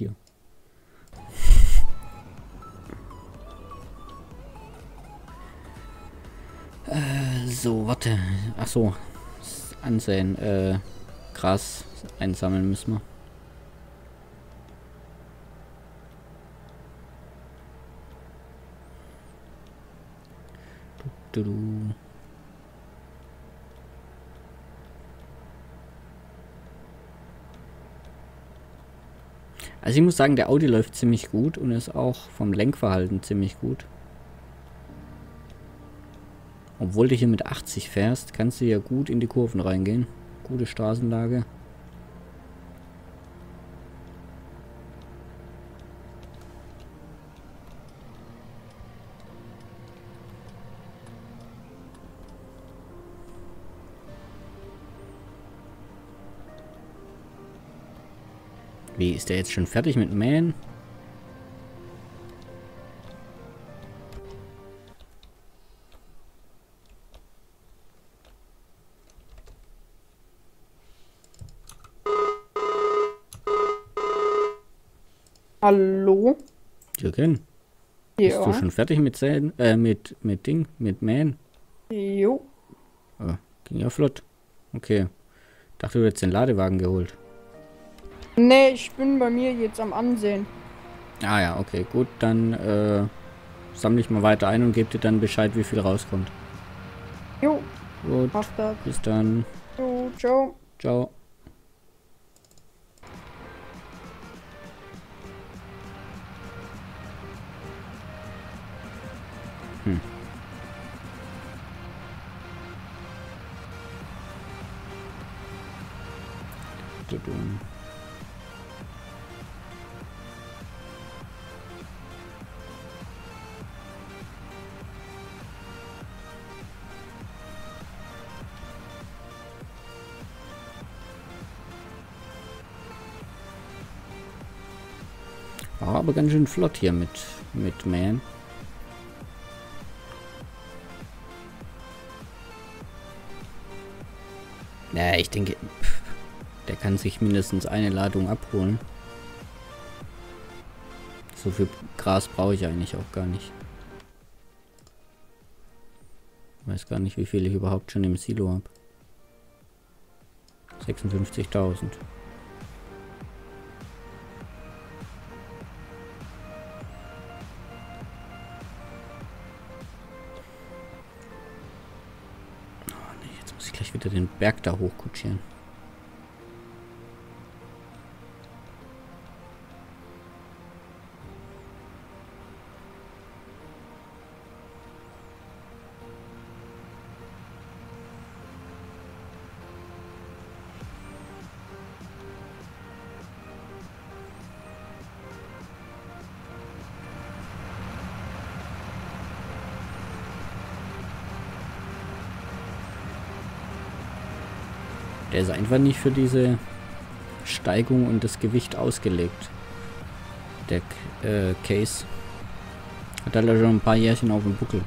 Hier. Äh, so, warte. Ach so. Ansehen. Äh, Gras einsammeln müssen wir. Du, du, du. Also ich muss sagen, der Audi läuft ziemlich gut und ist auch vom Lenkverhalten ziemlich gut. Obwohl du hier mit 80 fährst, kannst du ja gut in die Kurven reingehen. Gute Straßenlage. Wie, ist der jetzt schon fertig mit Mähen? Hallo? Jürgen, bist du schon fertig mit Säen, äh, mit, mit Ding, mit Mähen? Jo. Oh, ging ja flott. Okay. Dachte, du hättest den Ladewagen geholt. Nee, ich bin bei mir jetzt am Ansehen. Ah ja, okay, gut, dann äh, sammle ich mal weiter ein und gebe dir dann Bescheid, wie viel rauskommt. Jo, Gut, mach das. bis dann. Jo, ciao. Ciao. Hm. Du-du. Aber ganz schön flott hier mit, mit Man. Ja, ich denke, pff, der kann sich mindestens eine Ladung abholen. So viel Gras brauche ich eigentlich auch gar nicht. Weiß gar nicht, wie viel ich überhaupt schon im Silo habe. 56.000. Wieder den Berg da hochkutschieren. Der ist einfach nicht für diese Steigung und das Gewicht ausgelegt. Der äh, Case. Hat er schon ein paar Jährchen auf dem Buckel.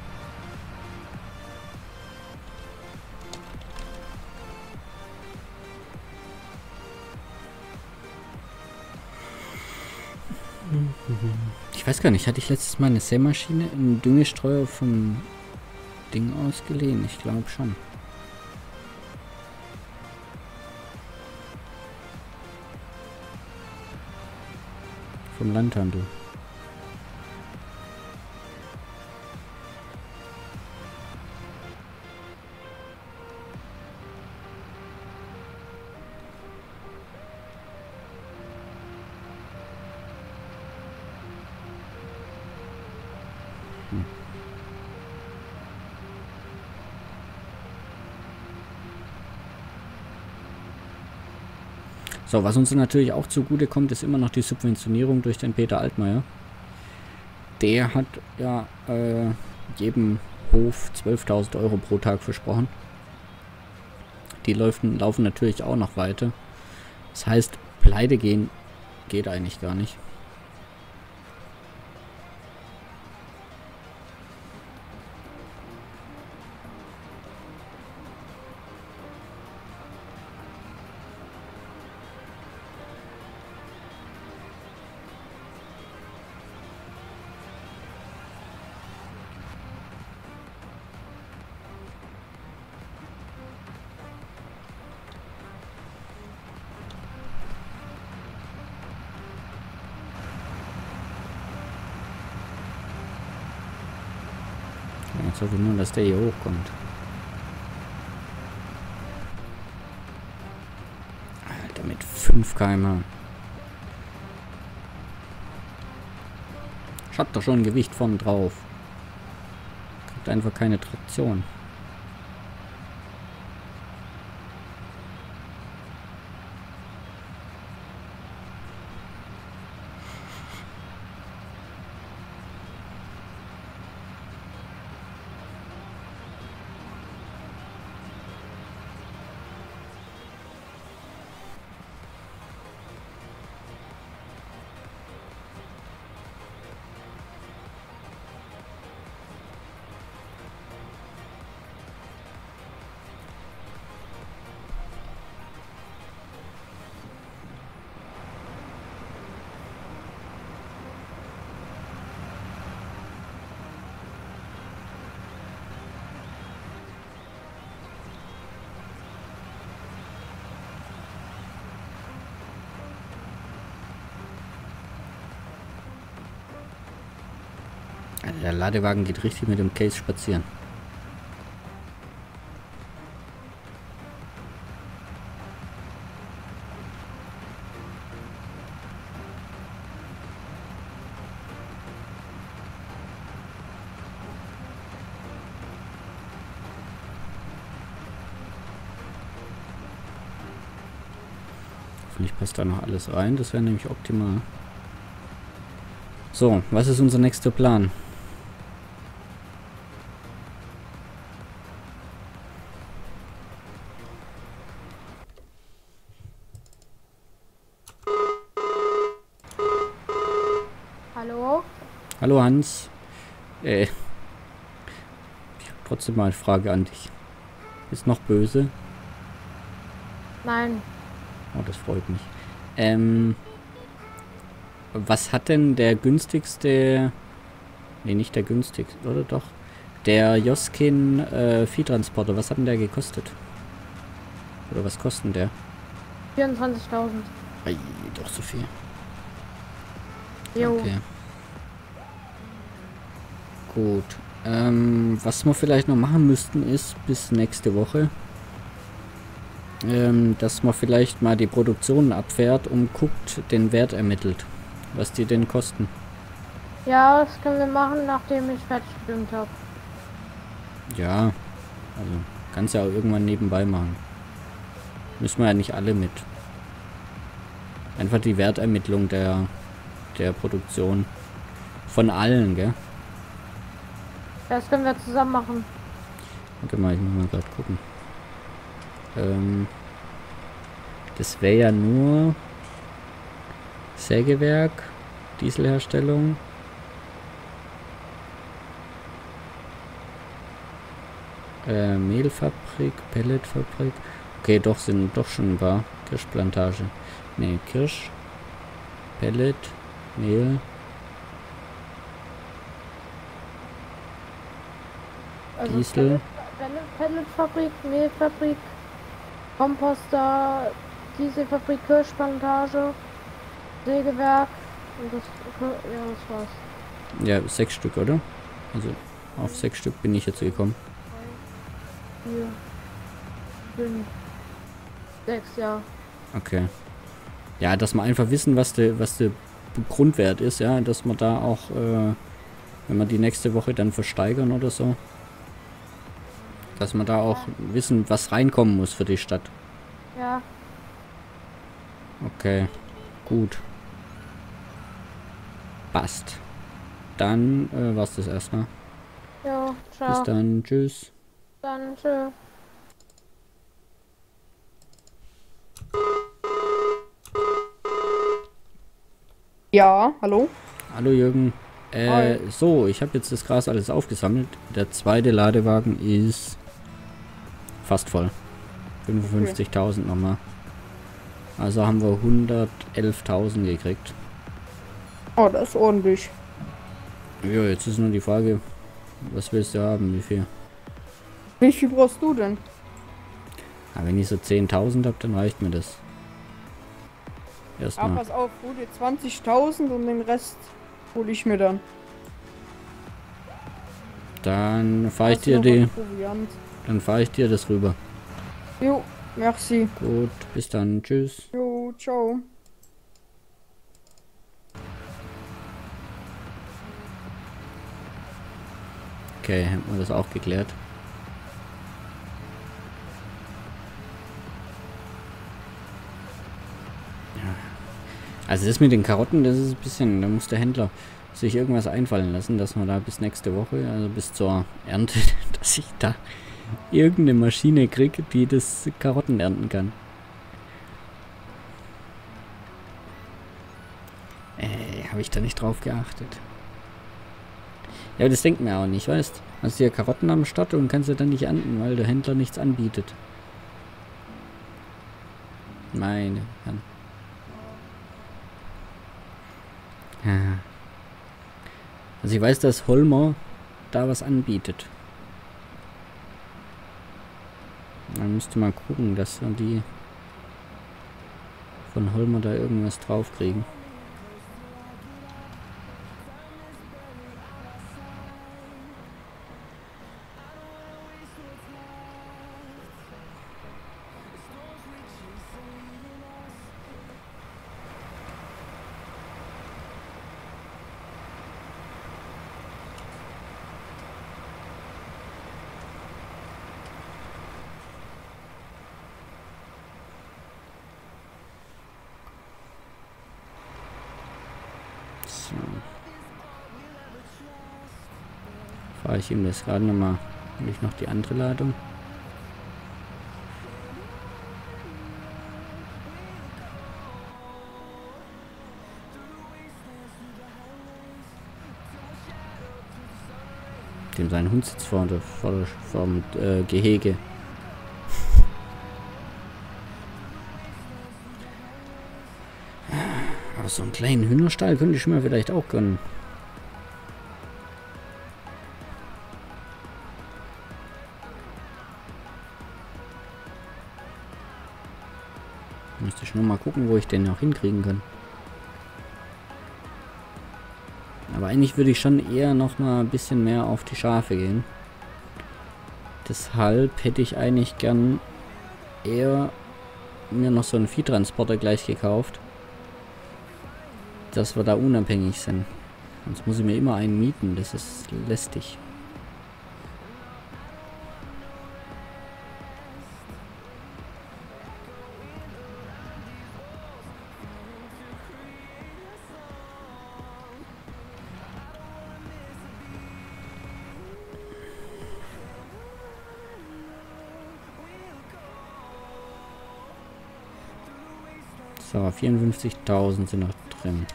Ich weiß gar nicht, hatte ich letztes Mal eine Sämaschine, einen Düngestreuer vom Ding ausgeliehen? Ich glaube schon. Vom Landhandel. So, was uns natürlich auch zugute kommt, ist immer noch die Subventionierung durch den Peter Altmaier. Der hat ja äh, jedem Hof 12.000 Euro pro Tag versprochen. Die laufen, laufen natürlich auch noch weiter. Das heißt, pleite gehen geht eigentlich gar nicht. Jetzt hoffe ich nur, dass der hier hochkommt. Alter, mit 5 km. Ich hab doch schon ein Gewicht von drauf. Kriegt einfach keine Traktion. Der Ladewagen geht richtig mit dem Case spazieren. Hoffentlich passt da noch alles rein. Das wäre nämlich optimal. So, was ist unser nächster Plan? Hallo? Hallo Hans. Äh, ich habe trotzdem mal eine Frage an dich. Ist noch böse? Nein. Oh, das freut mich. Ähm, was hat denn der günstigste... Nee, nicht der günstigste, oder doch? Der Joskin äh, Viehtransporter, was hat denn der gekostet? Oder was kostet der? 24.000. Ei, doch so viel. Jo. Okay. Gut. Ähm, was wir vielleicht noch machen müssten, ist bis nächste Woche, ähm, dass man vielleicht mal die Produktion abfährt und guckt, den Wert ermittelt. Was die denn kosten. Ja, das können wir machen, nachdem ich fertig gestimmt habe. Ja, also kannst ja auch irgendwann nebenbei machen. Müssen wir ja nicht alle mit. Einfach die Wertermittlung der, der Produktion. Von allen, gell? Das können wir zusammen machen. Warte mal, ich muss mal gerade gucken. Ähm, das wäre ja nur Sägewerk, Dieselherstellung. Äh, Mehlfabrik, Pelletfabrik. Okay, doch sind doch schon ein paar. Kirschplantage. Ne, Kirsch, Pellet, Mehl. Also Diesel. Pellet- Pelletfabrik, Mehlfabrik, Komposter, Dieselfabrik, Kirschplantage, Sägewerk und das, ja, das war's. Ja, sechs Stück, oder? Also auf sechs Stück bin ich jetzt gekommen. Vier, fünf, sechs, ja. Okay. Ja, dass wir einfach wissen, was der was der Grundwert ist, ja, dass wir da auch, äh, wenn wir die nächste Woche dann versteigern oder so, dass wir da auch wissen, was reinkommen muss für die Stadt. Ja, Okay, gut. Passt. Dann äh, war's das erstmal. ja, Bis ciao. dann, tschüss. Dann tschö. Ja, hallo? Hallo Jürgen. Äh, Hi. so, ich habe jetzt das Gras alles aufgesammelt. Der zweite Ladewagen ist fast voll. 55.000 nochmal. Also haben wir 111.000 gekriegt. Oh, das ist ordentlich. Ja, jetzt ist nur die Frage, was willst du haben, wie viel? Wie viel brauchst du denn? Aber wenn ich so 10.000 habe, dann reicht mir das. Ja, Erstmal. pass auf, hol dir 20.000 und den Rest hole ich mir dann. Dann fahre ich dir die, Proviant? Dann fahre ich dir das rüber. Jo, merci. Gut, bis dann, tschüss. Jo, ciao. Okay, haben wir das auch geklärt. Ja. Also das mit den Karotten, das ist ein bisschen, da muss der Händler sich irgendwas einfallen lassen, dass man da bis nächste Woche, also bis zur Ernte, dass ich da irgendeine Maschine kriege, die das Karotten ernten kann. Äh, habe ich da nicht drauf geachtet. Ja, aber das denkt mir auch nicht, weißt Hast du ja Karotten am Start und kannst sie dann nicht ernten, weil der Händler nichts anbietet. Meine Herren. Also ich weiß, dass Holmer da was anbietet. Man müsste mal gucken, dass die von Holmer da irgendwas draufkriegen. Fahre ich ihm das gerade nochmal. Ich noch die andere Ladung? Dem sein Hund sitzt vor der, vor der, vor dem äh, Gehege. Aber so einen kleinen Hühnerstall könnte ich mir vielleicht auch gönnen. Mal gucken, wo ich den auch hinkriegen kann. Aber eigentlich würde ich schon eher noch mal ein bisschen mehr auf die Schafe gehen. Deshalb hätte ich eigentlich gern eher mir noch so einen Viehtransporter gleich gekauft. Dass wir da unabhängig sind. Sonst muss ich mir immer einen mieten. Das ist lästig. 54.000 sind noch drin.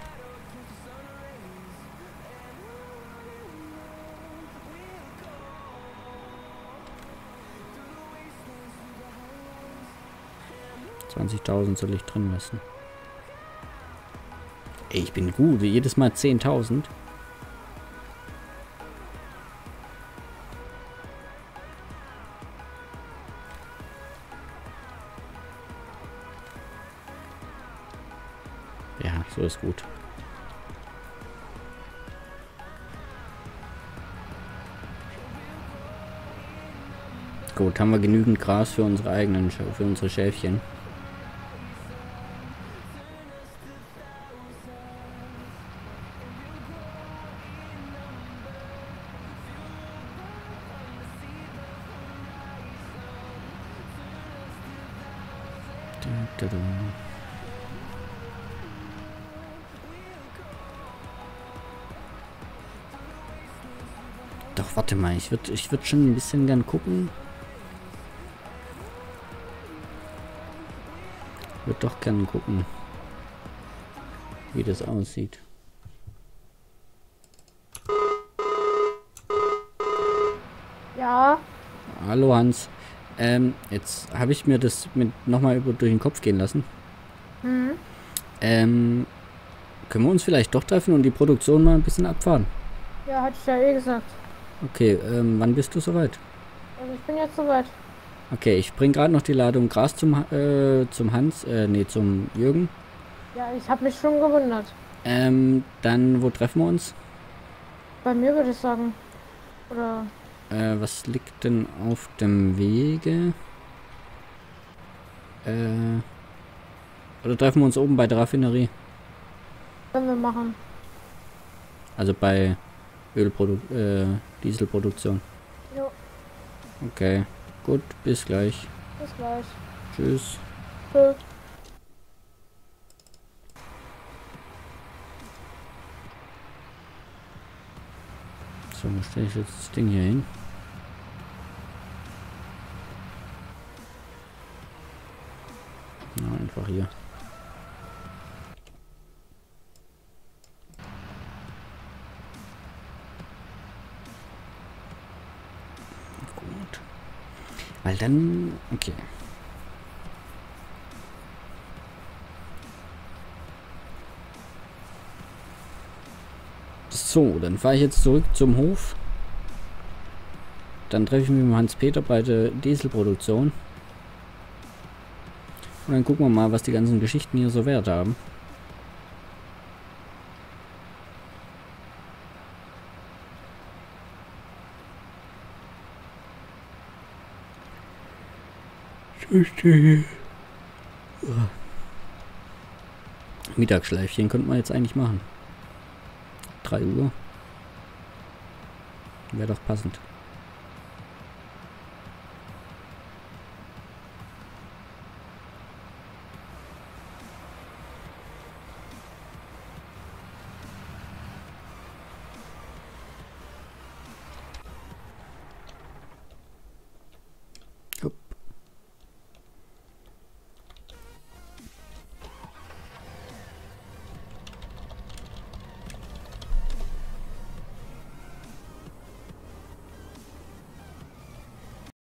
Soll ich drin lassen. Ich bin gut. Jedes Mal 10.000. Ist gut. Gut, haben wir genügend Gras für unsere eigenen, für unsere Schäfchen. Warte mal, ich würde ich würd schon ein bisschen gern gucken. Würde doch gern gucken, wie das aussieht. Ja, Hallo Hans. Ähm, jetzt habe ich mir das mit nochmal über durch den Kopf gehen lassen. hm. Ähm, können wir uns vielleicht doch treffen und die Produktion mal ein bisschen abfahren? ja, hatte ich ja eh gesagt. Okay, ähm, wann bist du soweit? Also ich bin jetzt soweit. Okay, ich bring gerade noch die Ladung Gras zum, äh, zum Hans, äh, nee, zum Jürgen. Ja, ich habe mich schon gewundert. Ähm, dann, wo treffen wir uns? Bei mir würde ich sagen. Oder Äh, was liegt denn auf dem Wege? Äh. Oder treffen wir uns oben bei der Raffinerie? Können wir machen. Also bei Ölprodu äh, Dieselproduktion. Jo, Okay. Gut, bis gleich. bis gleich. Tschüss. Tschüss. So, wo stelle ich jetzt das Ding hier hin? Na, einfach hier. Gut. Weil dann... Okay. So, dann fahre ich jetzt zurück zum Hof. Dann treffe ich mich mit Hans-Peter bei der Dieselproduktion. Und dann gucken wir mal, was die ganzen Geschichten hier so wert haben. Mittagsschleifchen könnte man jetzt eigentlich machen. 3 Uhr. Wäre doch passend.